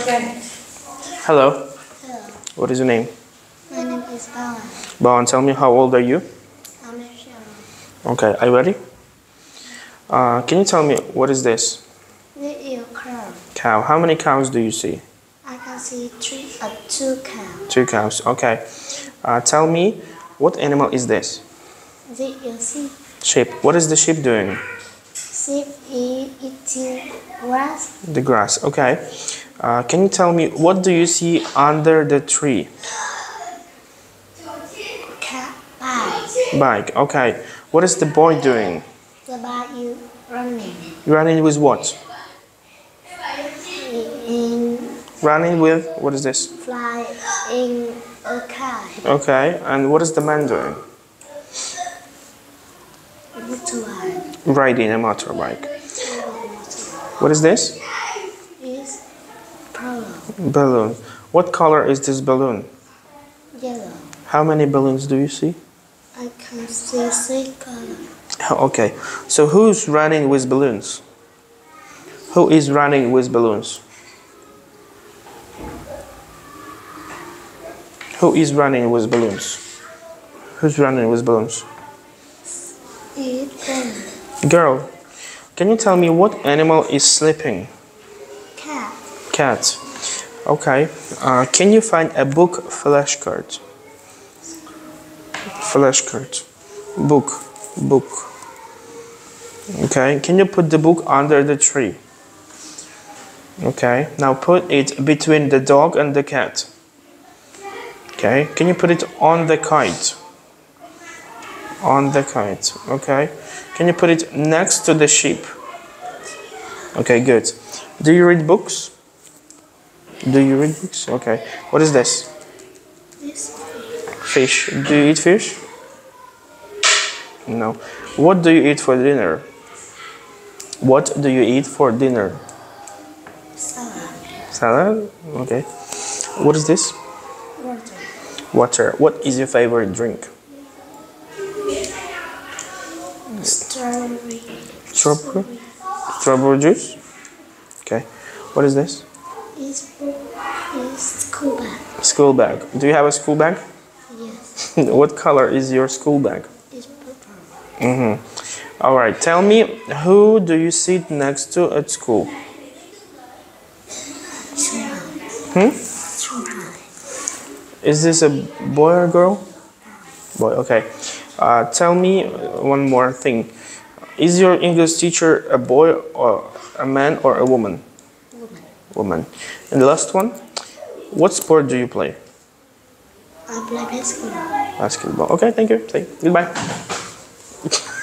Okay. Hello. Hello, What is your name? my name is Bella. Bon, tell me how old are you? I'm Michelle. Okay, are you ready? Uh, can you tell me what is this? This is a cow. Cow. How many cows do you see? I can see three, uh, two cows. Two cows. Okay. Uh, tell me what animal is this? This is sheep. Sheep. What is the sheep doing? Sheep is eating grass. The grass. Okay. Uh, can you tell me what do you see under the tree? Cat bike. Bike. Okay. What is the boy doing? The is running. Running with what? In Running with what is this? fly in a kite. Okay. And what is the man doing? Motorbike. Riding a motorbike. What is this? Purple. Balloon. What color is this balloon? Yellow. How many balloons do you see? I can see three colors. Okay. So who's running with balloons? Who is running with balloons? Who is running with balloons? Who's running with balloons? Girl, can you tell me what animal is sleeping? Cat. Cat. Okay. Uh, can you find a book flashcard? Flashcard. Book. Book. Okay. Can you put the book under the tree? Okay. Now put it between the dog and the cat. Okay. Can you put it on the kite? On the kite. Okay. Can you put it next to the sheep? Okay, good. Do you read books? Do you read books? Okay. What is this? This Fish. Do you eat fish? No. What do you eat for dinner? What do you eat for dinner? salad. Salad? Okay. What is this? Water. Water. What is your favorite drink? Strawberry. Strawberry? Strawberry juice? Okay. What is this? Is is school bag. School bag. Do you have a school bag? Yes. what color is your school bag? Is purple. Mm-hmm. All right. Tell me, who do you sit next to at school? Hmm? Is this a boy or girl? Boy. Okay. Uh, tell me one more thing. Is your English teacher a boy or a man or a woman? Woman. And the last one. What sport do you play? I play basketball. Basketball. Okay. Thank you. Thank you. goodbye.